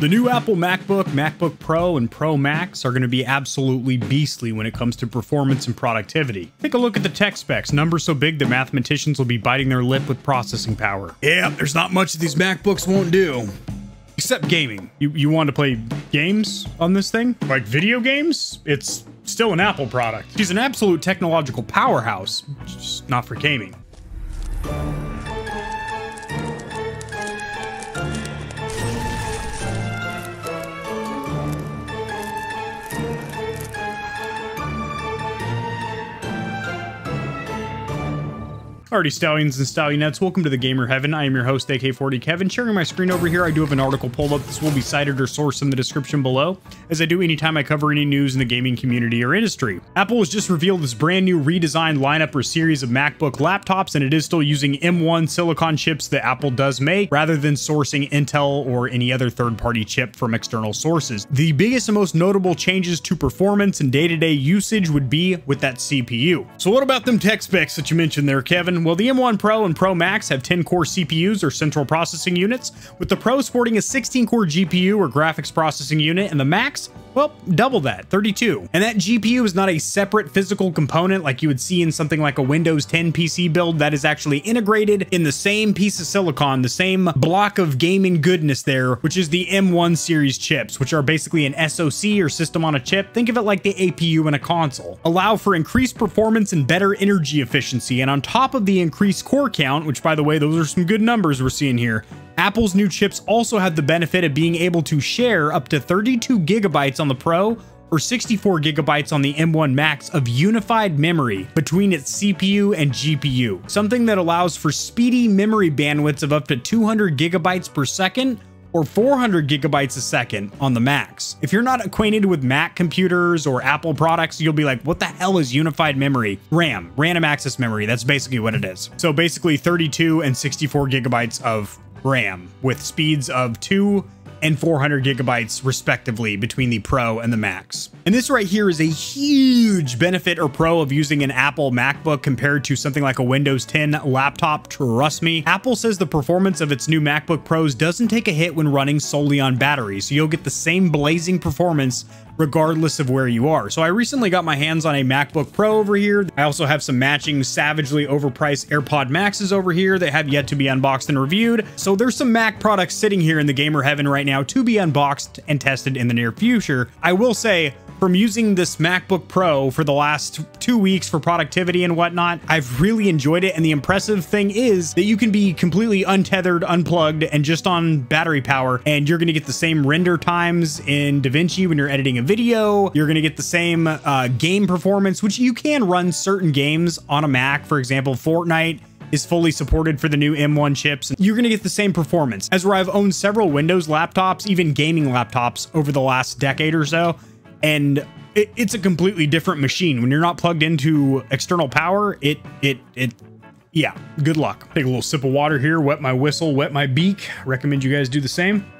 The new Apple MacBook, MacBook Pro, and Pro Max are going to be absolutely beastly when it comes to performance and productivity. Take a look at the tech specs, numbers so big that mathematicians will be biting their lip with processing power. Yeah, there's not much that these MacBooks won't do. Except gaming. You, you want to play games on this thing? Like video games? It's still an Apple product. She's an absolute technological powerhouse, just not for gaming. Alrighty, Stallions and Stallionettes, welcome to the Gamer Heaven. I am your host, AK40 Kevin. Sharing my screen over here, I do have an article pulled up. This will be cited or sourced in the description below, as I do anytime I cover any news in the gaming community or industry. Apple has just revealed this brand new redesigned lineup or series of MacBook laptops, and it is still using M1 silicon chips that Apple does make, rather than sourcing Intel or any other third-party chip from external sources. The biggest and most notable changes to performance and day-to-day -day usage would be with that CPU. So what about them tech specs that you mentioned there, Kevin? Well, the M1 Pro and Pro Max have 10-core CPUs or central processing units, with the Pro sporting a 16-core GPU or graphics processing unit, and the Max well, double that, 32. And that GPU is not a separate physical component like you would see in something like a Windows 10 PC build that is actually integrated in the same piece of silicon, the same block of gaming goodness there, which is the M1 series chips, which are basically an SoC or system on a chip. Think of it like the APU in a console. Allow for increased performance and better energy efficiency. And on top of the increased core count, which by the way, those are some good numbers we're seeing here, Apple's new chips also have the benefit of being able to share up to 32 gigabytes on the Pro or 64 gigabytes on the M1 Max of unified memory between its CPU and GPU, something that allows for speedy memory bandwidths of up to 200 gigabytes per second or 400 gigabytes a second on the Max. If you're not acquainted with Mac computers or Apple products, you'll be like, what the hell is unified memory? RAM, random access memory, that's basically what it is. So basically 32 and 64 gigabytes of RAM with speeds of 2 and 400 gigabytes respectively between the Pro and the Max. And this right here is a huge benefit or pro of using an Apple MacBook compared to something like a Windows 10 laptop. Trust me. Apple says the performance of its new MacBook Pros doesn't take a hit when running solely on battery, so you'll get the same blazing performance regardless of where you are. So I recently got my hands on a MacBook Pro over here. I also have some matching savagely overpriced AirPod Maxes over here that have yet to be unboxed and reviewed. So there's some Mac products sitting here in the gamer heaven right now to be unboxed and tested in the near future. I will say from using this MacBook Pro for the last two weeks for productivity and whatnot, I've really enjoyed it. And the impressive thing is that you can be completely untethered, unplugged, and just on battery power, and you're going to get the same render times in DaVinci when you're editing a video. You're going to get the same uh, game performance, which you can run certain games on a Mac. For example, Fortnite is fully supported for the new M1 chips. You're going to get the same performance. As where I've owned several Windows laptops, even gaming laptops over the last decade or so, and it, it's a completely different machine. When you're not plugged into external power, it, it, it, yeah, good luck. Take a little sip of water here, wet my whistle, wet my beak. Recommend you guys do the same.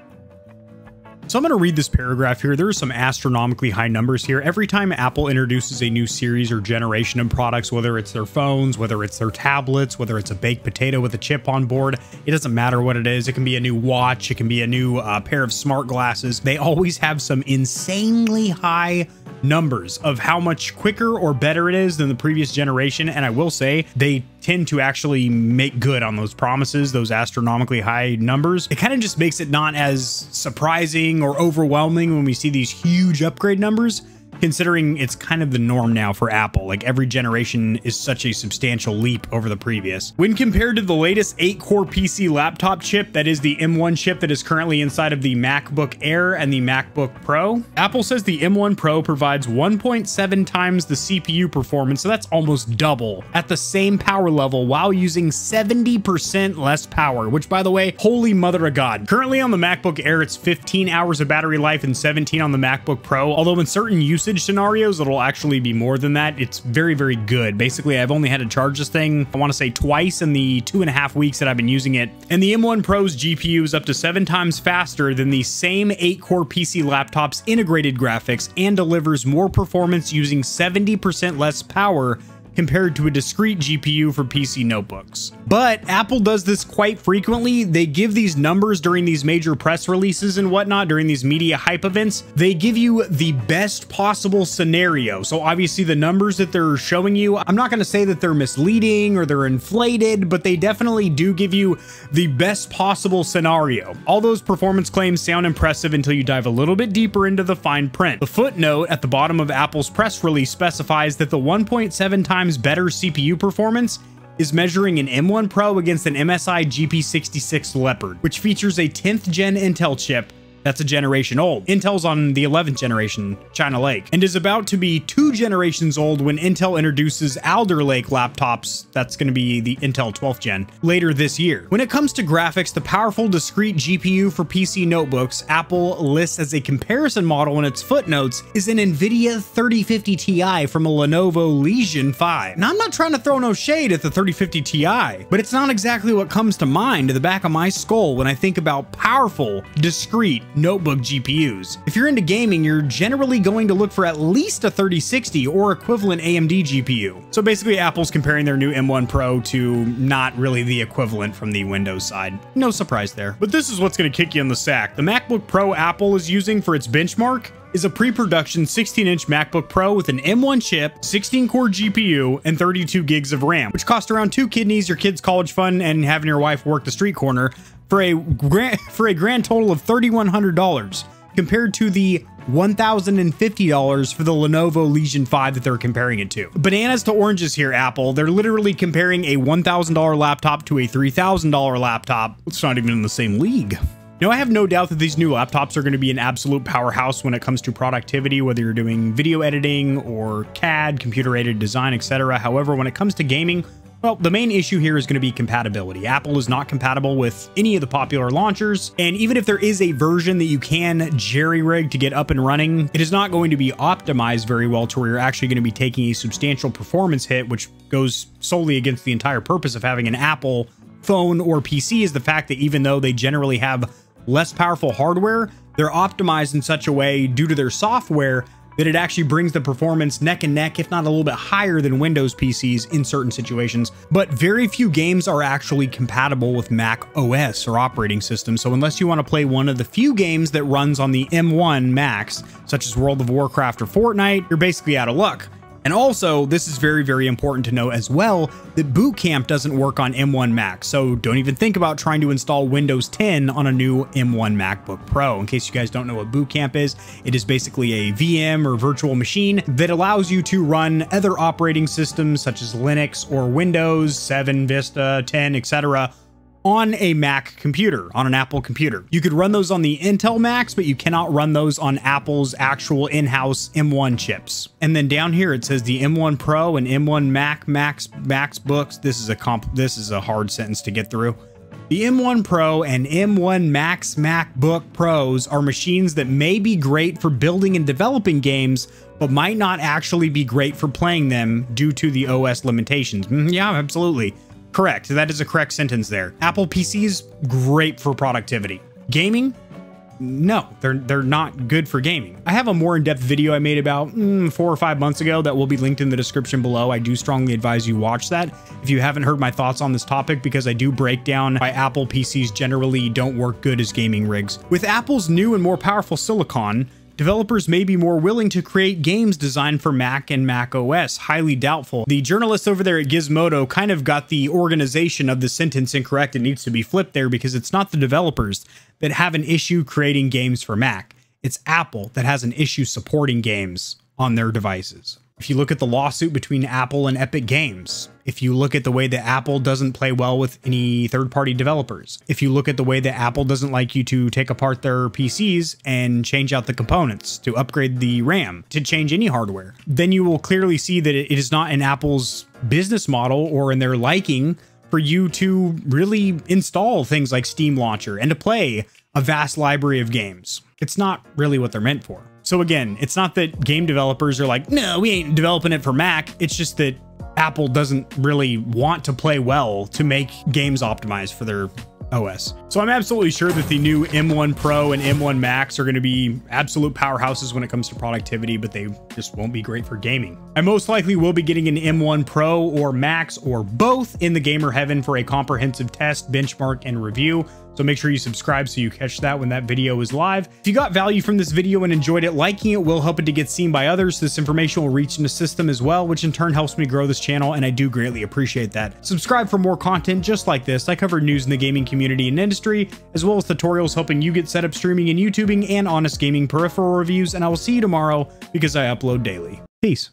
So I'm going to read this paragraph here. There are some astronomically high numbers here. Every time Apple introduces a new series or generation of products, whether it's their phones, whether it's their tablets, whether it's a baked potato with a chip on board, it doesn't matter what it is. It can be a new watch, it can be a new uh, pair of smart glasses. They always have some insanely high numbers of how much quicker or better it is than the previous generation. And I will say they tend to actually make good on those promises, those astronomically high numbers. It kind of just makes it not as surprising or overwhelming when we see these huge upgrade numbers considering it's kind of the norm now for Apple. Like every generation is such a substantial leap over the previous. When compared to the latest 8-core PC laptop chip that is the M1 chip that is currently inside of the MacBook Air and the MacBook Pro, Apple says the M1 Pro provides 1.7 times the CPU performance, so that's almost double, at the same power level while using 70% less power, which by the way, holy mother of God. Currently on the MacBook Air, it's 15 hours of battery life and 17 on the MacBook Pro, although in certain usage scenarios, it'll actually be more than that. It's very, very good. Basically, I've only had to charge this thing, I want to say twice in the two and a half weeks that I've been using it. And the M1 Pro's GPU is up to seven times faster than the same 8-core PC laptop's integrated graphics and delivers more performance using 70% less power compared to a discrete GPU for PC notebooks. But Apple does this quite frequently. They give these numbers during these major press releases and whatnot, during these media hype events. They give you the best possible scenario. So obviously the numbers that they're showing you, I'm not going to say that they're misleading or they're inflated, but they definitely do give you the best possible scenario. All those performance claims sound impressive until you dive a little bit deeper into the fine print. The footnote at the bottom of Apple's press release specifies that the 1.7 times better CPU performance is measuring an M1 Pro against an MSI GP66 Leopard, which features a 10th gen Intel chip that's a generation old. Intel's on the 11th generation, China Lake, and is about to be two generations old when Intel introduces Alder Lake laptops, that's going to be the Intel 12th gen, later this year. When it comes to graphics, the powerful discrete GPU for PC notebooks Apple lists as a comparison model in its footnotes is an NVIDIA 3050 Ti from a Lenovo Legion 5. Now, I'm not trying to throw no shade at the 3050 Ti, but it's not exactly what comes to mind to the back of my skull when I think about powerful, discrete, notebook GPUs. If you're into gaming, you're generally going to look for at least a 3060 or equivalent AMD GPU. So basically Apple's comparing their new M1 Pro to not really the equivalent from the Windows side. No surprise there. But this is what's going to kick you in the sack. The MacBook Pro Apple is using for its benchmark is a pre-production 16-inch MacBook Pro with an M1 chip, 16-core GPU, and 32 gigs of RAM, which cost around two kidneys, your kid's college fund, and having your wife work the street corner for a grand, for a grand total of $3,100 compared to the $1,050 for the Lenovo Legion 5 that they're comparing it to. Bananas to oranges here, Apple. They're literally comparing a $1,000 laptop to a $3,000 laptop. It's not even in the same league. Now, I have no doubt that these new laptops are going to be an absolute powerhouse when it comes to productivity, whether you're doing video editing or CAD, computer aided design, etc. However, when it comes to gaming, well, the main issue here is going to be compatibility. Apple is not compatible with any of the popular launchers, and even if there is a version that you can jerry-rig to get up and running, it is not going to be optimized very well to where you're actually going to be taking a substantial performance hit, which goes solely against the entire purpose of having an Apple phone or PC is the fact that even though they generally have less powerful hardware, they're optimized in such a way due to their software that it actually brings the performance neck and neck, if not a little bit higher than Windows PCs in certain situations. But very few games are actually compatible with Mac OS or operating system. So unless you want to play one of the few games that runs on the M1 Macs, such as World of Warcraft or Fortnite, you're basically out of luck. And also, this is very, very important to know as well that Boot Camp doesn't work on M1 Mac, so don't even think about trying to install Windows 10 on a new M1 MacBook Pro. In case you guys don't know what Boot Camp is, it is basically a VM or virtual machine that allows you to run other operating systems such as Linux or Windows 7, Vista, 10, etc on a Mac computer, on an Apple computer. You could run those on the Intel Macs, but you cannot run those on Apple's actual in-house M1 chips. And then down here it says the M1 Pro and M1 Mac Max books. This is a comp this is a hard sentence to get through. The M1 Pro and M1 Max MacBook Pros are machines that may be great for building and developing games, but might not actually be great for playing them due to the OS limitations. Mm, yeah, absolutely. Correct. That is a correct sentence there. Apple PCs, great for productivity. Gaming, no, they're they're not good for gaming. I have a more in-depth video I made about mm, four or five months ago that will be linked in the description below. I do strongly advise you watch that if you haven't heard my thoughts on this topic because I do break down why Apple PCs generally don't work good as gaming rigs. With Apple's new and more powerful silicon, developers may be more willing to create games designed for Mac and Mac OS. Highly doubtful. The journalists over there at Gizmodo kind of got the organization of the sentence incorrect. It needs to be flipped there because it's not the developers that have an issue creating games for Mac. It's Apple that has an issue supporting games on their devices. If you look at the lawsuit between Apple and Epic Games, if you look at the way that Apple doesn't play well with any third party developers, if you look at the way that Apple doesn't like you to take apart their PCs and change out the components, to upgrade the RAM, to change any hardware, then you will clearly see that it is not in Apple's business model or in their liking for you to really install things like Steam Launcher and to play a vast library of games. It's not really what they're meant for. So again, it's not that game developers are like, no, we ain't developing it for Mac. It's just that Apple doesn't really want to play well to make games optimized for their OS. So I'm absolutely sure that the new M1 Pro and M1 Max are going to be absolute powerhouses when it comes to productivity, but they just won't be great for gaming. I most likely will be getting an M1 Pro or Max or both in the gamer heaven for a comprehensive test, benchmark, and review. So make sure you subscribe so you catch that when that video is live. If you got value from this video and enjoyed it, liking it will help it to get seen by others. This information will reach in the system as well, which in turn helps me grow this channel, and I do greatly appreciate that. Subscribe for more content just like this. I cover news in the gaming community and industry, as well as tutorials helping you get set up streaming and YouTubing and honest gaming peripheral reviews, and I will see you tomorrow because I upload daily. Peace.